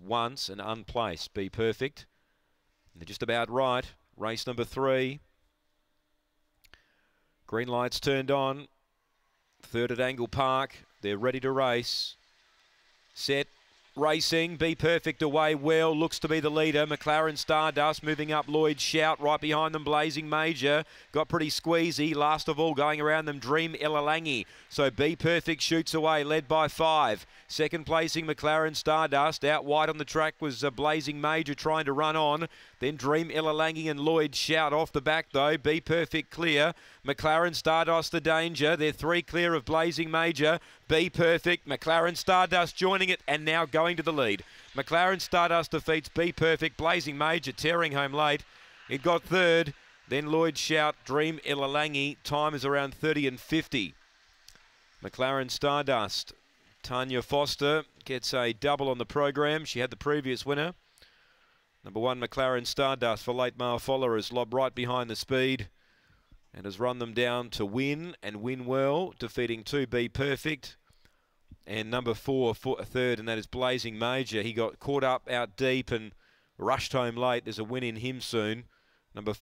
once and unplaced. Be perfect. They're just about right. Race number three. Green lights turned on. Third at Angle Park. They're ready to race. Set. Racing, be perfect away well, looks to be the leader. McLaren Stardust moving up Lloyd Shout right behind them. Blazing Major got pretty squeezy. Last of all, going around them, Dream Ilalangi. So Be Perfect shoots away, led by five. Second placing McLaren Stardust. Out wide on the track was uh, Blazing Major trying to run on. Then Dream Ilalangi and Lloyd Shout off the back though. Be Perfect clear. McLaren Stardust the danger. They're three clear of Blazing Major. Be Perfect. McLaren Stardust joining it and now going to the lead. McLaren Stardust defeats Be Perfect. Blazing Major tearing home late. It got third. Then Lloyd Shout, Dream Ilalangi. Time is around 30 and 50. McLaren Stardust Tanya Foster gets a double on the program. She had the previous winner. Number one, McLaren Stardust for late male followers. Lob right behind the speed and has run them down to win and win well, defeating 2B Perfect. And number four, four, third, and that is Blazing Major. He got caught up out deep and rushed home late. There's a win in him soon. Number